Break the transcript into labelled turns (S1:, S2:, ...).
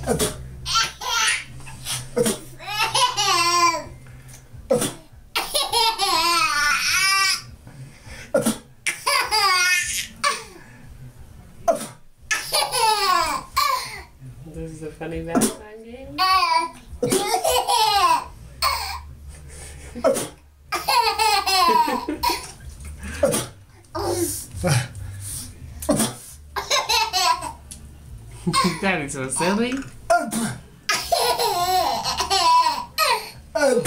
S1: This is a funny Valentine game. Daddy's so silly. Uh,